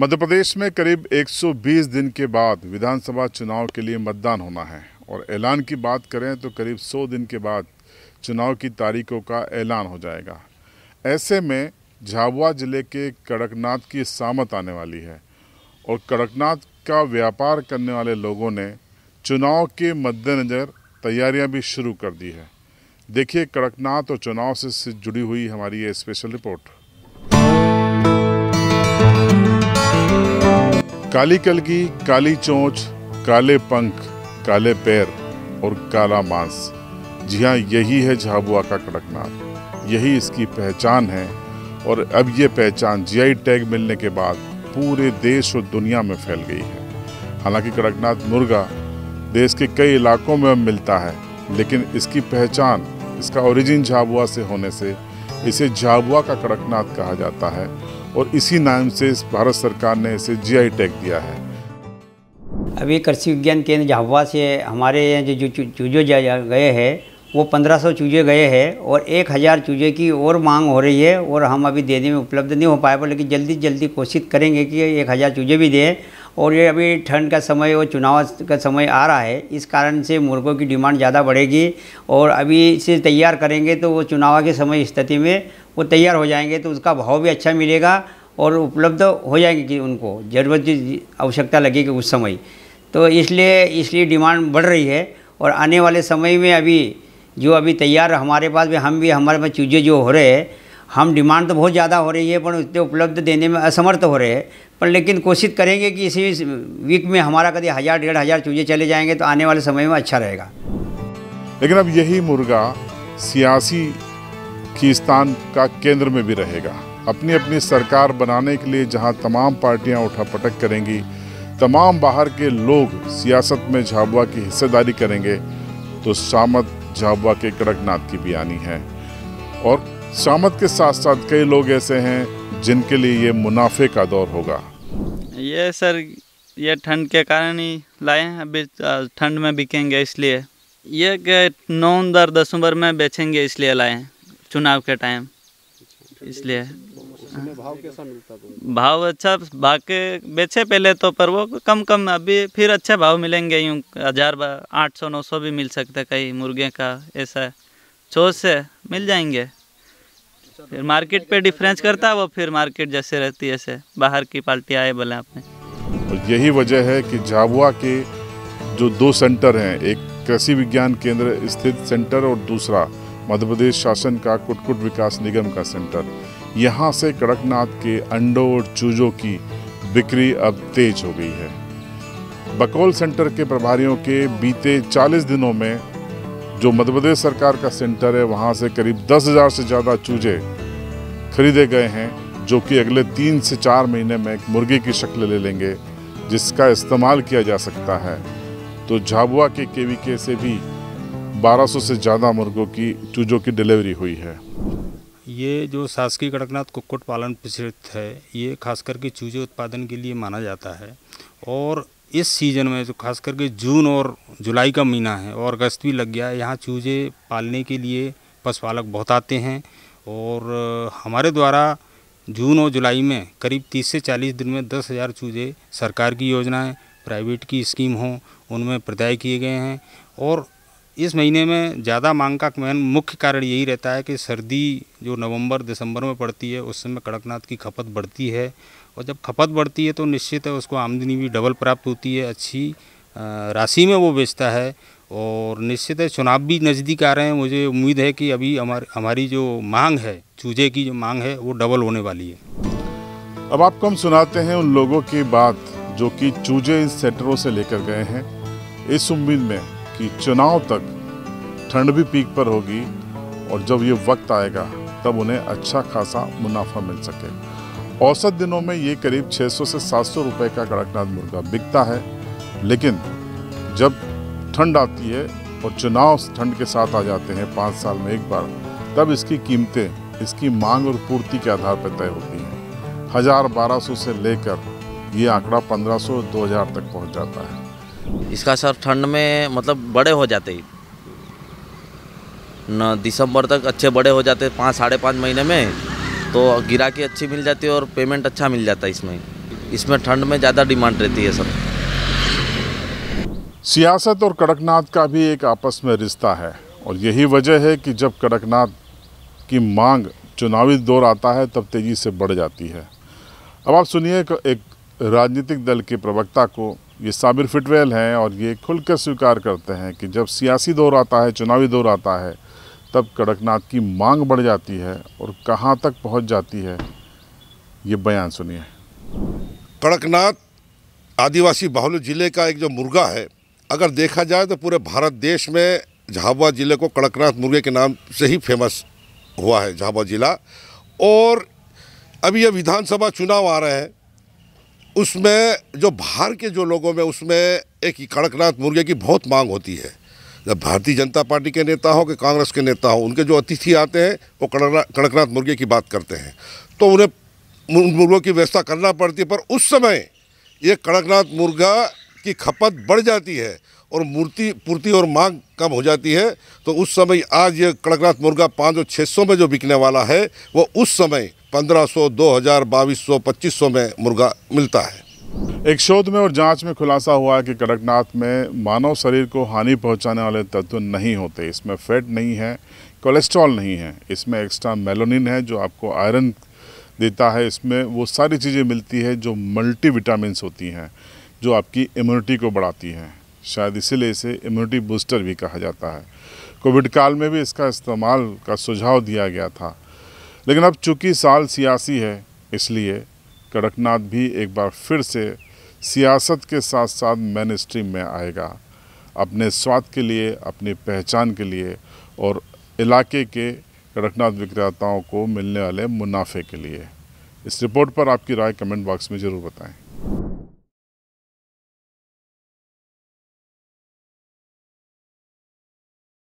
मध्य प्रदेश में करीब 120 दिन के बाद विधानसभा चुनाव के लिए मतदान होना है। और ऐलान की बात करें तो करीब 100 दिन के बाद चुनाव की तारीखों का ऐलान हो जाएगा। ऐसे में झाबुआ ज़िले के कड़कनाथ की सामत आने वाली है और कड़कनाथ का व्यापार करने वाले लोगों ने चुनाव के मद्देनज़र तैयारियाँ भी शुरू कर दी है। देखिए, कड़कनाथ और चुनाव से जुड़ी हुई हमारी ये स्पेशल रिपोर्ट। काली कलगी, काली चोंच, काले पंख, काले पैर और काला मांस। जी हाँ यही है झाबुआ का कड़कनाथ। यही इसकी पहचान है और अब ये पहचान जीआई टैग मिलने के बाद पूरे देश और दुनिया में फैल गई है। हालाँकि कड़कनाथ मुर्गा देश के कई इलाकों में अब मिलता है, लेकिन इसकी पहचान, इसका ओरिजिन झाबुआ से होने से इसे झाबुआ का कड़कनाथ कहा जाता है। और इसी नाम से इस भारत सरकार ने इसे जीआई टैग दिया है। अभी कृषि विज्ञान केंद्र झाबुआ से हमारे यहाँ जो जो चूजे गए हैं, वो 1500 चूजे गए हैं और 1000 चूजे की और मांग हो रही है और हम अभी देने में उपलब्ध नहीं हो पाए, पर लेकिन जल्दी जल्दी कोशिश करेंगे कि 1000 चूजे भी दें। और ये अभी ठंड का समय और चुनाव का समय आ रहा है, इस कारण से मुर्गों की डिमांड ज़्यादा बढ़ेगी और अभी इसे तैयार करेंगे तो वो चुनाव के समय स्थिति में वो तैयार हो जाएँगे तो उसका भाव भी अच्छा मिलेगा और उपलब्ध हो जाएँगे कि उनको, ज़रूरत की आवश्यकता लगेगी उस समय। तो इसलिए इसलिए डिमांड बढ़ रही है और आने वाले समय में अभी जो अभी तैयार हमारे पास भी, हम भी, हमारे पास चूज़े जो हो रहे हैं हम डिमांड तो बहुत ज़्यादा हो रही है, पर उतने उपलब्ध देने में असमर्थ हो रहे हैं। पर लेकिन कोशिश करेंगे कि इसी वीक में हमारा कभी हज़ार, डेढ़ हज़ार चूजे चले जाएँगे तो आने वाले समय में अच्छा रहेगा। लेकिन अब यही मुर्गा सियासी खीस्तान का केंद्र में भी रहेगा। अपनी अपनी सरकार बनाने के लिए जहाँ तमाम पार्टियाँ उठापटक करेंगी, तमाम बाहर के लोग सियासत में झाबुआ की हिस्सेदारी करेंगे तो सामत झाबुआ के कड़कनाथ की भी आनी है। और शामत के साथ साथ कई लोग ऐसे हैं जिनके लिए ये मुनाफे का दौर होगा। ये सर, ये ठंड के कारण ही लाए हैं, अभी ठंड में बिकेंगे इसलिए। ये नवंबर दिसंबर में बेचेंगे इसलिए लाए हैं, चुनाव के टाइम। इसलिए। भाव कैसा मिलता भाव अच्छा भाग के बेचे पहले तो पर वो कम कम, अभी फिर अच्छे भाव मिलेंगे, यूँ हज़ार आठ सौ, नौ सौ भी मिल सकते कई मुर्गे का, ऐसा। चोस से मिल जाएँगे। फिर मार्केट पे डिफरेंस करता है, वो फिर मार्केट जैसे रहती है, ऐसे बाहर की पार्टी आए बोले आपने। यही वजह है कि झाबुआ के जो दो सेंटर हैं, एक कृषि विज्ञान केंद्र स्थित सेंटर और दूसरा मध्य प्रदेश शासन का कुटकुट विकास निगम का सेंटर। यहाँ से कड़कनाथ के अंडों और चूजों की बिक्री अब तेज हो गई है। बकौल सेंटर के प्रभारियों के बीते 40 दिनों में जो मध्य प्रदेश सरकार का सेंटर है, वहाँ से करीब दस हज़ार से ज़्यादा चूजे खरीदे गए हैं, जो कि अगले तीन से चार महीने में एक मुर्गी की शक्ल ले लेंगे, जिसका इस्तेमाल किया जा सकता है। तो झाबुआ के केवीके से भी 1200 से ज़्यादा मुर्गों की, चूजों की डिलीवरी हुई है। ये जो शासकीय कड़कनाथ कुक्कुट पालन प्रचलित है, ये खास करके चूजे उत्पादन के लिए माना जाता है, और इस सीज़न में जो खास करके जून और जुलाई का महीना है और अगस्त भी लग गया है। यहाँ चूजे पालने के लिए पशुपालक बहुत आते हैं और हमारे द्वारा जून और जुलाई में करीब 30 से 40 दिन में दस हज़ार चूजे सरकार की योजनाएँ प्राइवेट की स्कीम हों, उनमें प्रदाय किए गए हैं और इस महीने में ज़्यादा मांग का मेन मुख्य कारण यही रहता है कि सर्दी जो नवंबर दिसंबर में पड़ती है, उस समय कड़कनाथ की खपत बढ़ती है और जब खपत बढ़ती है तो निश्चित है उसको आमदनी भी डबल प्राप्त होती है, अच्छी राशि में वो बेचता है। और निश्चित है चुनाव भी नज़दीक आ रहे हैं, मुझे उम्मीद है कि अभी हमारी हमारी जो मांग है, चूजे की जो मांग है, वो डबल होने वाली है। अब आपको हम सुनाते हैं उन लोगों की बात जो कि चूजे इन सेंटरों से लेकर गए हैं। इस उम्मीद में कि चुनाव तक ठंड भी पीक पर होगी और जब ये वक्त आएगा, तब उन्हें अच्छा खासा मुनाफा मिल सके। औसत दिनों में ये करीब 600 से 700 रुपए का कड़कनाथ मुर्गा बिकता है। लेकिन जब ठंड आती है और चुनाव ठंड के साथ आ जाते हैं पाँच साल में एक बार, तब इसकी कीमतें, इसकी मांग और पूर्ति के आधार पर तय होती हैं। हज़ार बारह सौ से लेकर ये आंकड़ा पंद्रह सौ दो हज़ार तक पहुँच जाता है। इसका सर ठंड में मतलब बड़े हो जाते ही। न दिसंबर तक अच्छे बड़े हो जाते, पाँच, साढ़े पाँच महीने में तो गिरा गिराकी अच्छी मिल जाती है और पेमेंट अच्छा मिल जाता है इसमें। इसमें ठंड में ज़्यादा डिमांड रहती है सर सियासत और कड़कनाथ का भी एक आपस में रिश्ता है और यही वजह है कि जब कड़कनाथ की मांग चुनावी दौर आता है, तब तेज़ी से बढ़ जाती है। अब आप सुनिए एक राजनीतिक दल के प्रवक्ता को। ये साबिर फिटवेल हैं और ये खुलकर स्वीकार करते हैं कि जब सियासी दौर आता है, चुनावी दौर आता है तब कड़कनाथ की मांग बढ़ जाती है और कहाँ तक पहुँच जाती है, ये बयान सुनिए। कड़कनाथ, आदिवासी बाहुल्य ज़िले का एक जो मुर्गा है, अगर देखा जाए तो पूरे भारत देश में झाबुआ ज़िले को कड़कनाथ मुर्गे के नाम से ही फ़ेमस हुआ है झाबुआ ज़िला। और अभी ये विधानसभा चुनाव आ रहे हैं, उसमें जो बाहर के जो लोगों में, उसमें एक कड़कनाथ मुर्गे की बहुत मांग होती है। जब भारतीय जनता पार्टी के नेता हो कि कांग्रेस के नेता हो, उनके जो अतिथि आते हैं, वो कड़कनाथ मुर्गे की बात करते हैं। तो उन्हें मुर्गों की व्यवस्था करना पड़ती है, पर उस समय ये कड़कनाथ मुर्गा की खपत बढ़ जाती है और मूर्ति पूर्ति और मांग कम हो जाती है। तो उस समय आज ये कड़कनाथ मुर्गा पाँच सौ छः सौ में जो बिकने वाला है, वो उस समय पंद्रह सौ, दो हज़ार, बाईस सौ, पच्चीस सौ में मुर्गा मिलता है। एक शोध में और जाँच में खुलासा हुआ है कि कड़कनाथ में मानव शरीर को हानि पहुँचाने वाले तत्व नहीं होते। इसमें फैट नहीं है, कोलेस्ट्रॉल नहीं है। इसमें एक्स्ट्रा मेलोनिन है जो आपको आयरन देता है। इसमें वो सारी चीज़ें मिलती है जो मल्टी विटामिन्स होती हैं, जो आपकी इम्यूनिटी को बढ़ाती हैं। शायद इसीलिए इसे इम्यूनिटी बूस्टर भी कहा जाता है। कोविड काल में भी इसका इस्तेमाल का सुझाव दिया गया था। लेकिन अब चूँकि साल सियासी है, इसलिए कड़कनाथ भी एक बार फिर से सियासत के साथ साथ मेन स्ट्रीम में आएगा। अपने स्वाद के लिए, अपनी पहचान के लिए और इलाके के कड़कनाथ विक्रेताओं को मिलने वाले मुनाफे के लिए। इस रिपोर्ट पर आपकी राय कमेंट बॉक्स में ज़रूर बताएँ।